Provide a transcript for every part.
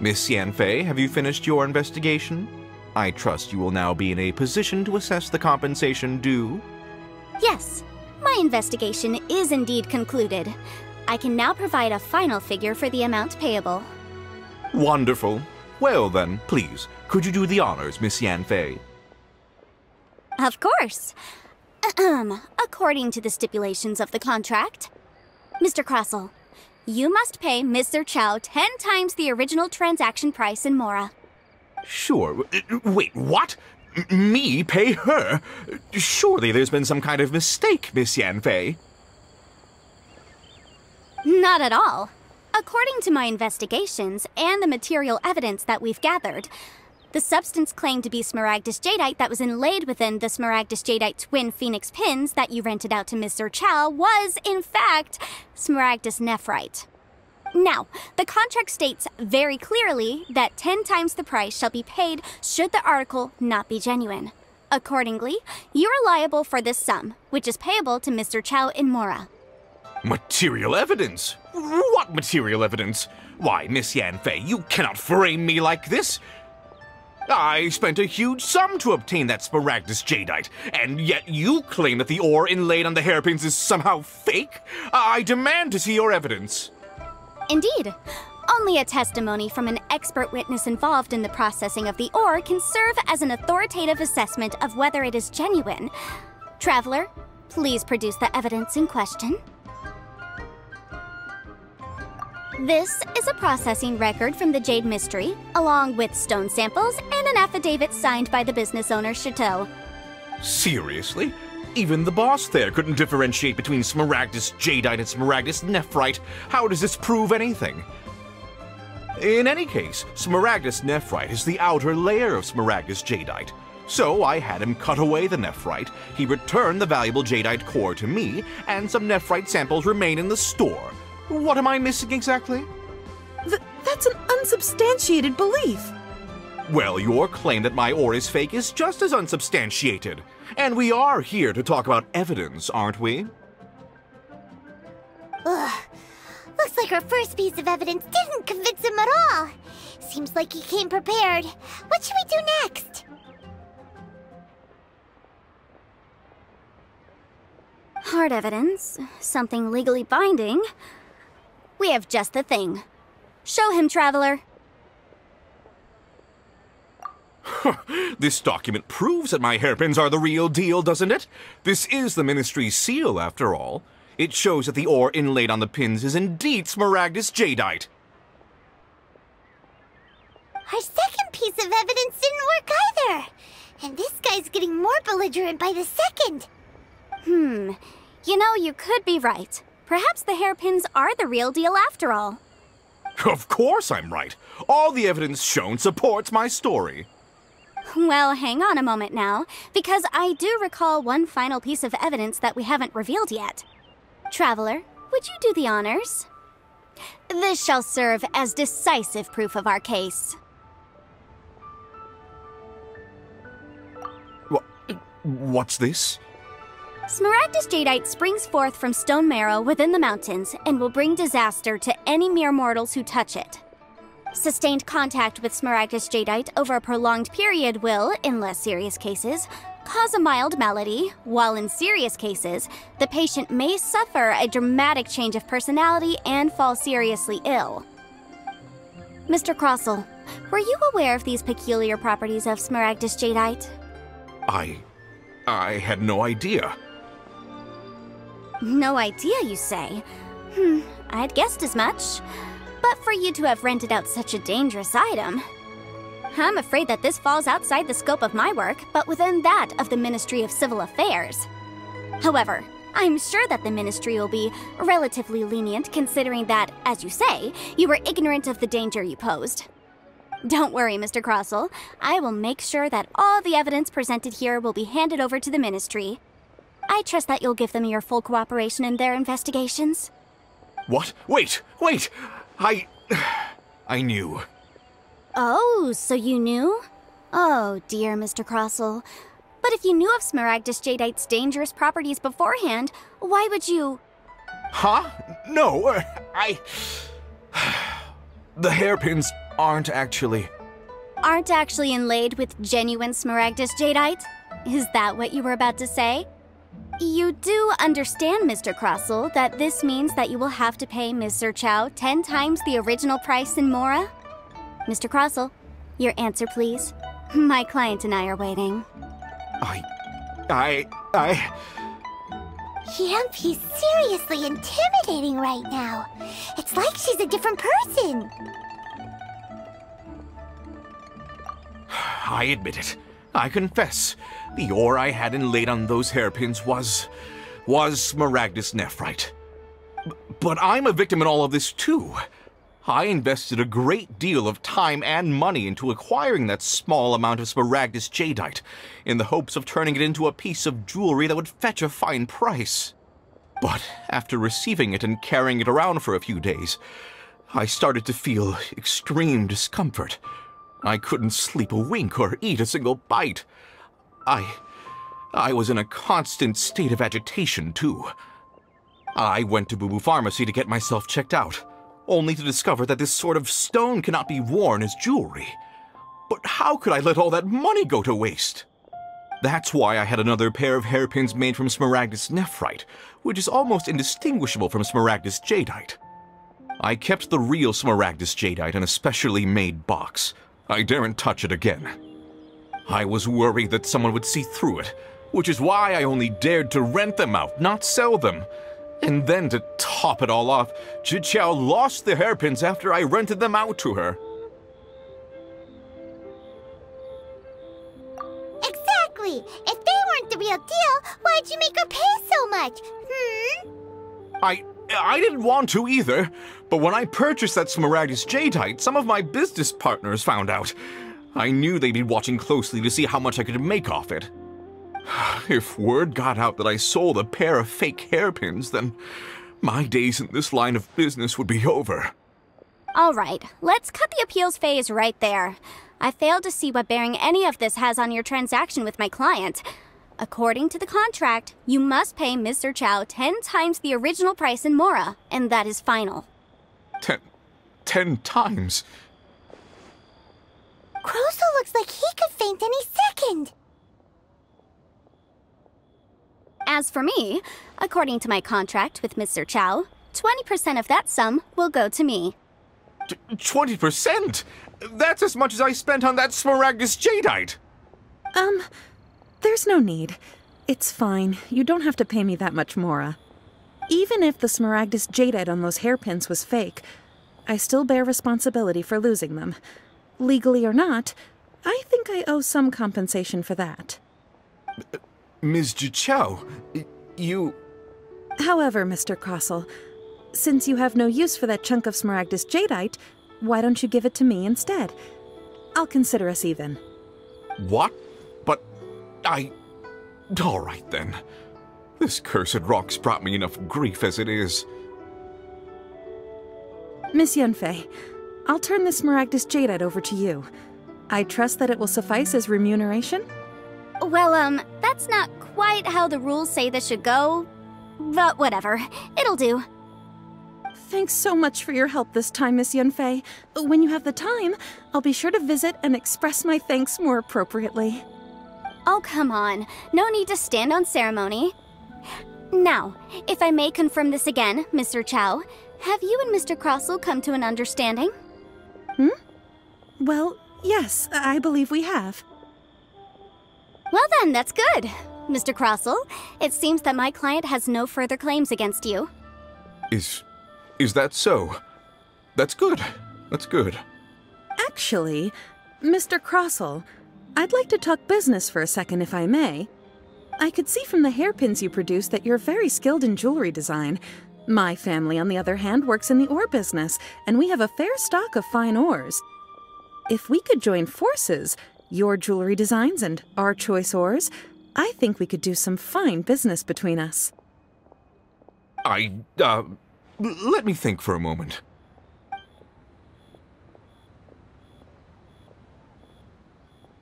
Miss Yanfei, have you finished your investigation? I trust you will now be in a position to assess the compensation due. Yes, my investigation is indeed concluded. I can now provide a final figure for the amount payable. Wonderful. Well then, please, could you do the honors, Miss Yanfei? Of course. According to the stipulations of the contract, Mr. Crossell, you must pay Mr. Chow ten times the original transaction price in Mora. Sure. Uh, Wait, what? Me pay her? Surely there's been some kind of mistake, Miss Yanfei. Not at all. According to my investigations and the material evidence that we've gathered, the substance claimed to be Smaragdus jadeite that was inlaid within the Smaragdus jadeite twin phoenix pins that you rented out to Mr. Chow was, in fact, Smaragdus nephrite. Now, the contract states very clearly that 10 times the price shall be paid should the article not be genuine. Accordingly, you are liable for this sum, which is payable to Mr. Chow in Mora. Material evidence? What material evidence? Why, Miss Yanfei, you cannot frame me like this. I spent a huge sum to obtain that Smaragdus jadeite, and yet you claim that the ore inlaid on the hairpins is somehow fake? I demand to see your evidence. Indeed. Only a testimony from an expert witness involved in the processing of the ore can serve as an authoritative assessment of whether it is genuine. Traveler, please produce the evidence in question. This is a processing record from the Jade Mystery, along with stone samples and an affidavit signed by the business owner, Chateau. Seriously? Even the boss there couldn't differentiate between Smaragdus jadeite and Smaragdus nephrite. How does this prove anything? In any case, Smaragdus nephrite is the outer layer of Smaragdus jadeite. So I had him cut away the nephrite, he returned the valuable jadeite core to me, and some nephrite samples remain in the store. What am I missing exactly? Th- that's an unsubstantiated belief. Well, your claim that my ore is fake is just as unsubstantiated. And we are here to talk about evidence, aren't we? Ugh. Looks like our first piece of evidence didn't convince him at all. Seems like he came prepared. What should we do next? Hard evidence, something legally binding. We have just the thing. Show him, Traveler. This document proves that my hairpins are the real deal, doesn't it? This is the Ministry's seal, after all. It shows that the ore inlaid on the pins is indeed Smaragdus jadeite. Our second piece of evidence didn't work either. And this guy's getting more belligerent by the second. Hmm. You know, you could be right. Perhaps the hairpins are the real deal after all. Of course I'm right. All the evidence shown supports my story. Well, hang on a moment now, because I do recall one final piece of evidence that we haven't revealed yet. Traveler, would you do the honors? This shall serve as decisive proof of our case. What's this? Smaragdus jadeite springs forth from stone marrow within the mountains and will bring disaster to any mere mortals who touch it. Sustained contact with Smaragdus jadeite over a prolonged period will, in less serious cases, cause a mild malady, while in serious cases, the patient may suffer a dramatic change of personality and fall seriously ill. Mr. Crossell, were you aware of these peculiar properties of Smaragdus jadeite? I. I had no idea. No idea, you say? Hmm, I'd guessed as much. But for you to have rented out such a dangerous item. I'm afraid that this falls outside the scope of my work, but within that of the Ministry of Civil Affairs. However, I'm sure that the Ministry will be relatively lenient considering that, as you say, you were ignorant of the danger you posed. Don't worry, Mr. Crossell. I will make sure that all the evidence presented here will be handed over to the Ministry. I trust that you'll give them your full cooperation in their investigations. What? Wait, wait! I. I knew. Oh, so you knew? Oh, dear Mr. Crossell. But if you knew of Smaragdus jadeite's dangerous properties beforehand, why would you. Huh? No, uh, I. The hairpins aren't actually. Aren't actually inlaid with genuine Smaragdus jadeite? Is that what you were about to say? You do understand, Mr. Crossell, that this means that you will have to pay Mr. Chow ten times the original price in Mora? Mr. Crossell, your answer, please. My client and I are waiting. I. I. I. Yanfei's seriously intimidating right now. It's like she's a different person. I admit it. I confess. The ore I had inlaid on those hairpins was. was Smaragdus Nephrite. B- but I'm a victim in all of this, too. I invested a great deal of time and money into acquiring that small amount of Smaragdus Jadeite, in the hopes of turning it into a piece of jewelry that would fetch a fine price. But after receiving it and carrying it around for a few days, I started to feel extreme discomfort. I couldn't sleep a wink or eat a single bite. I. I was in a constant state of agitation, too. I went to Bubu Pharmacy to get myself checked out, only to discover that this sort of stone cannot be worn as jewelry. But how could I let all that money go to waste? That's why I had another pair of hairpins made from Smaragdus Nephrite, which is almost indistinguishable from Smaragdus Jadeite. I kept the real Smaragdus Jadeite in a specially made box. I daren't touch it again. I was worried that someone would see through it, which is why I only dared to rent them out, not sell them. And then to top it all off, Jiqiao lost the hairpins after I rented them out to her. Exactly. If they weren't the real deal, why'd you make her pay so much? Hmm? I I didn't want to either, but when I purchased that Smaragdus Jadeite, some of my business partners found out. I knew they'd be watching closely to see how much I could make off it. If word got out that I sold a pair of fake hairpins, then my days in this line of business would be over. All right, let's cut the appeals phase right there. I failed to see what bearing any of this has on your transaction with my client. According to the contract, you must pay Mr. Chow ten times the original price in Mora, and that is final. Ten. ten times? Crossell looks like he could faint any second. As for me, according to my contract with Mr. Chow, 20% of that sum will go to me. Twenty percent? That's as much as I spent on that Smaragdus Jadeite! Um, there's no need. It's fine. You don't have to pay me that much, Mora. Even if the Smaragdus Jadeite on those hairpins was fake, I still bear responsibility for losing them. Legally or not, I think I owe some compensation for that. Ms. Jiqiao, you. However, Mr. Crossell, since you have no use for that chunk of Smaragdus Jadeite, why don't you give it to me instead? I'll consider us even. What? But I. Alright then. This cursed rock's brought me enough grief as it is. Miss Yanfei, I'll turn the Smaragdus Jadeite over to you. I trust that it will suffice as remuneration? Well, um, that's not quite how the rules say this should go. But whatever, it'll do. Thanks so much for your help this time, Miss Yanfei. When you have the time, I'll be sure to visit and express my thanks more appropriately. Oh, come on. No need to stand on ceremony. Now, if I may confirm this again, Mr. Chow, have you and Mr. Crossell come to an understanding? Hmm? Well, yes, I believe we have. Well then, that's good. Mr. Crossell, it seems that my client has no further claims against you. Is. is that so? That's good. That's good. Actually, Mr. Crossell, I'd like to talk business for a second if I may. I could see from the hairpins you produce that you're very skilled in jewelry design. My family, on the other hand, works in the ore business, and we have a fair stock of fine ores. If we could join forces, your jewelry designs and our choice ores, I think we could do some fine business between us. I. uh. Let me think for a moment.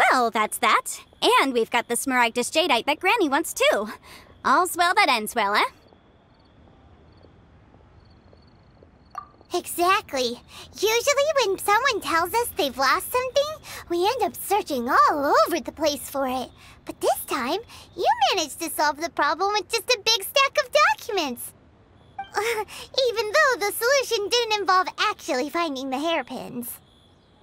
Well, that's that. And we've got the Smaragdus Jadeite that Granny wants too. All's well that ends well, eh? Exactly. Usually when someone tells us they've lost something, we end up searching all over the place for it. But this time, you managed to solve the problem with just a big stack of documents. Even though the solution didn't involve actually finding the hairpins.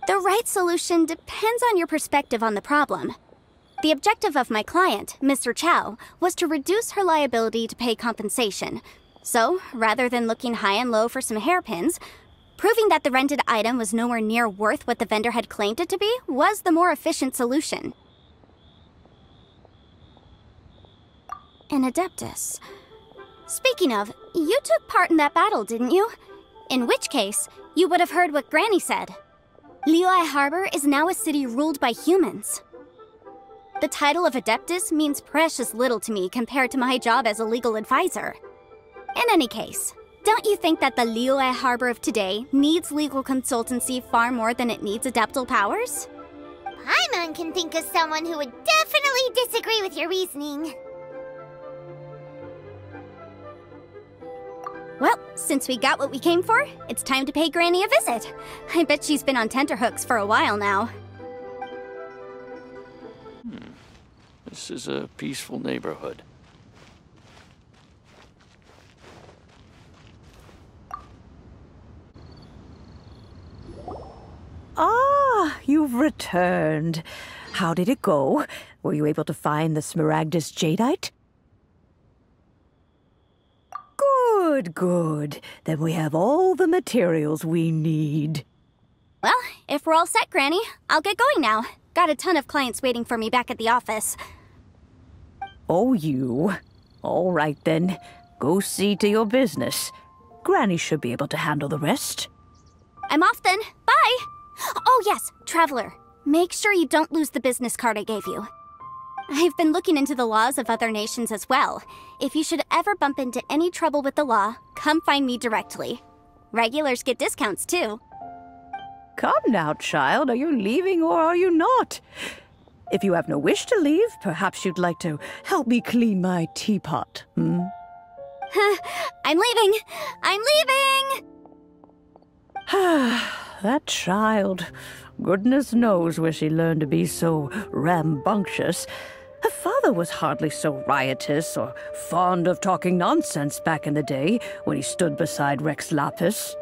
The right solution depends on your perspective on the problem. The objective of my client, Mr. Chow, was to reduce her liability to pay compensation. So, rather than looking high and low for some hairpins, proving that the rented item was nowhere near worth what the vendor had claimed it to be was the more efficient solution. An Adeptus. Speaking of, you took part in that battle, didn't you? In which case, you would have heard what Granny said. Liyue Harbor is now a city ruled by humans. The title of Adeptus means precious little to me compared to my job as a legal advisor. In any case, don't you think that the Liyue Harbor of today needs legal consultancy far more than it needs adeptal powers? Paimon can think of someone who would definitely disagree with your reasoning. Well, since we got what we came for, it's time to pay Granny a visit. I bet she's been on tenterhooks for a while now. This is a peaceful neighborhood. Ah, you've returned. How did it go? Were you able to find the Smaragdus Jadeite? Good, good. Then we have all the materials we need. Well, if we're all set, Granny, I'll get going now. Got a ton of clients waiting for me back at the office. Oh, you. All right then. Go see to your business. Granny should be able to handle the rest. I'm off then. Bye! Oh, yes, Traveler. Make sure you don't lose the business card I gave you. I've been looking into the laws of other nations as well. If you should ever bump into any trouble with the law, come find me directly. Regulars get discounts too. Come now, child. Are you leaving or are you not? If you have no wish to leave, perhaps you'd like to help me clean my teapot, hmm? I'm leaving! I'm leaving! that child. Goodness knows where she learned to be so rambunctious. Her father was hardly so riotous or fond of talking nonsense back in the day when he stood beside Rex Lapis.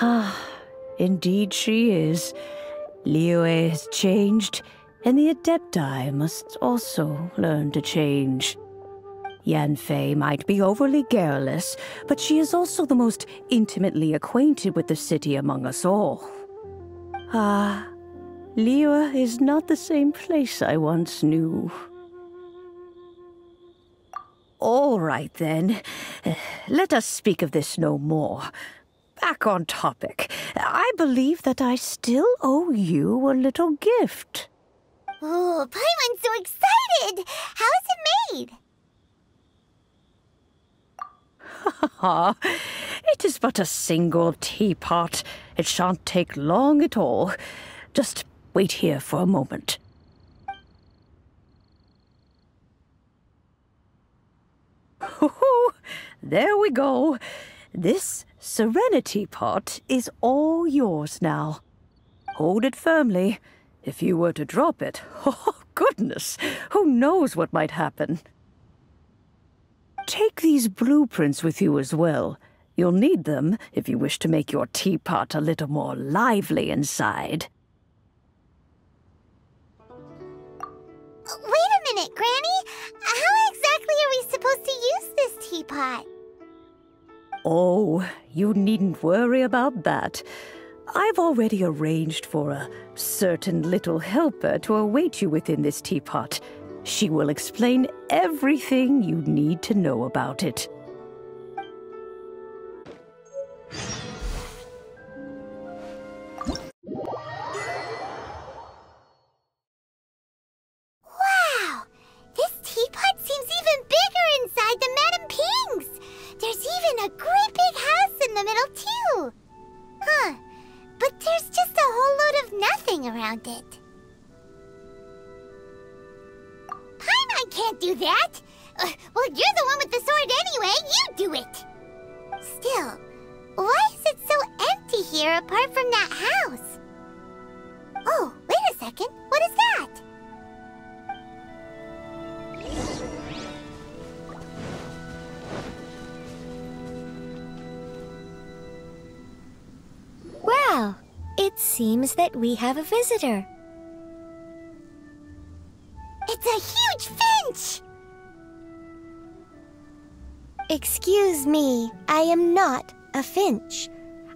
Ah, indeed she is. Liyue has changed, and the Adepti must also learn to change. Yanfei might be overly garrulous, but she is also the most intimately acquainted with the city among us all. Ah, Liyue is not the same place I once knew. All right, then. Let us speak of this no more. Back on topic. I believe that I still owe you a little gift. Oh, Paimon's so excited! How is it made? Ah, it is but a single teapot. It shan't take long at all. Just wait here for a moment. there we go. This Serenitea Pot is all yours now. Hold it firmly. If you were to drop it, oh goodness, who knows what might happen. Take these blueprints with you as well. You'll need them if you wish to make your teapot a little more lively inside. Granny! How exactly are we supposed to use this teapot? Oh, you needn't worry about that. I've already arranged for a certain little helper to await you within this teapot. She will explain everything you need to know about it. It seems that we have a visitor. It's a huge finch! Excuse me, I am not a finch.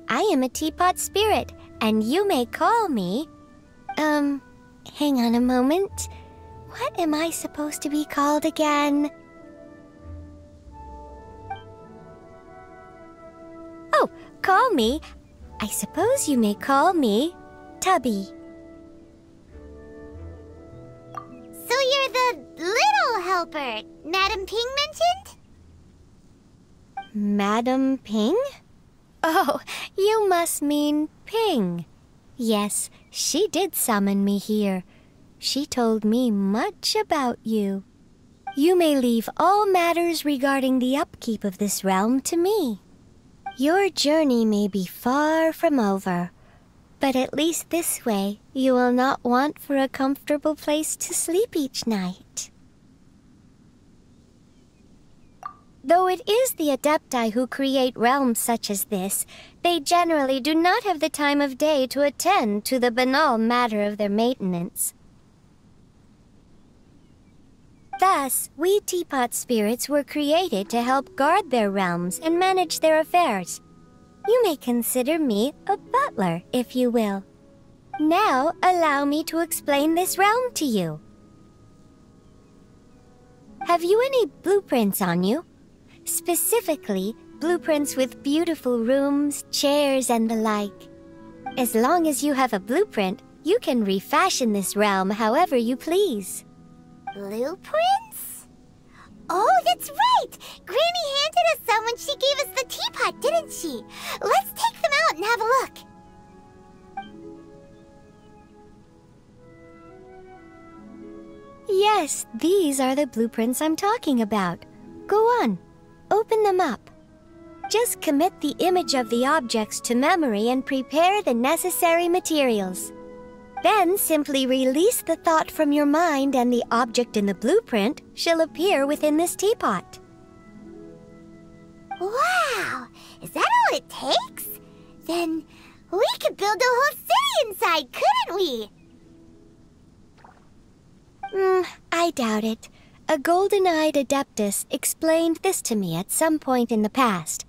I am a teapot spirit, and you may call me. Um, hang on a moment. What am I supposed to be called again? Oh, call me. I suppose you may call me Tubby. So you're the little helper Madam Ping mentioned? Madam Ping? Oh, you must mean Ping. Yes, she did summon me here. She told me much about you. You may leave all matters regarding the upkeep of this realm to me. Your journey may be far from over, but at least this way you will not want for a comfortable place to sleep each night. Though it is the Adepti who create realms such as this, they generally do not have the time of day to attend to the banal matter of their maintenance. Thus, we teapot spirits were created to help guard their realms and manage their affairs. You may consider me a butler, if you will. Now, allow me to explain this realm to you. Have you any blueprints on you? Specifically, blueprints with beautiful rooms, chairs, and the like. As long as you have a blueprint, you can refashion this realm however you please. Blueprints? Oh, that's right! Granny handed us some when she gave us the teapot, didn't she? Let's take them out and have a look. Yes, these are the blueprints I'm talking about. Go on, open them up. Just commit the image of the objects to memory and prepare the necessary materials. Then simply release the thought from your mind and the object in the blueprint shall appear within this teapot. Wow! Is that all it takes? Then we could build a whole city inside, couldn't we? Hmm, I doubt it. A golden-eyed adeptus explained this to me at some point in the past.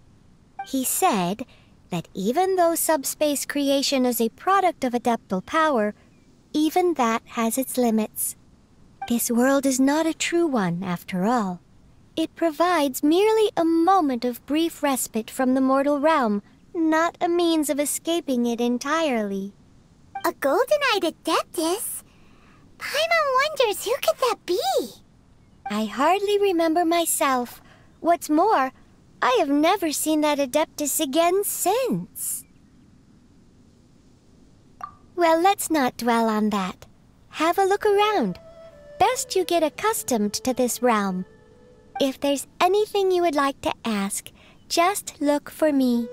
He said that even though subspace creation is a product of adeptal power, even that has its limits. This world is not a true one, after all. It provides merely a moment of brief respite from the mortal realm, not a means of escaping it entirely. A golden-eyed adeptus? Paimon wonders who could that be? I hardly remember myself. What's more, I have never seen that Adeptus again since. Well, let's not dwell on that. Have a look around. Best you get accustomed to this realm. If there's anything you would like to ask, just look for me.